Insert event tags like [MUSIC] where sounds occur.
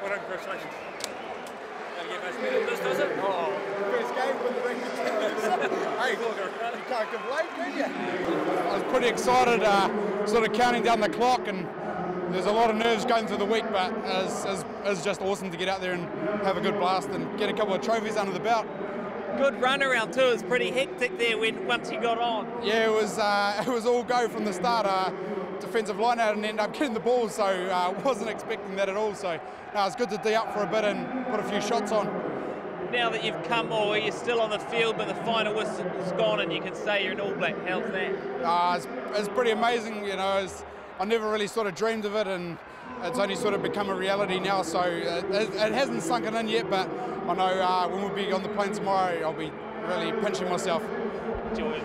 Well done, congratulations. Gotta get this, does it? Oh. First game with the [LAUGHS] Hey, you can't complain, can you? I was pretty excited, uh, sort of counting down the clock and there's a lot of nerves going through the week, but it's, it's, it's just awesome to get out there and have a good blast and get a couple of trophies under the belt good run around too. It was pretty hectic there when once you got on. Yeah, it was. Uh, [LAUGHS] it was all go from the start. Uh, defensive line out and end up getting the ball, so uh, wasn't expecting that at all. So no, it's good to D up for a bit and put a few shots on. Now that you've come, or you're still on the field, but the final whistle's gone, and you can say you're an All Black. How's that? Uh, it's, it's pretty amazing, you know. It's, I never really sort of dreamed of it, and it's only sort of become a reality now. So it, it hasn't sunk in yet, but I know uh, when we'll be on the plane tomorrow, I'll be really pinching myself. Enjoy.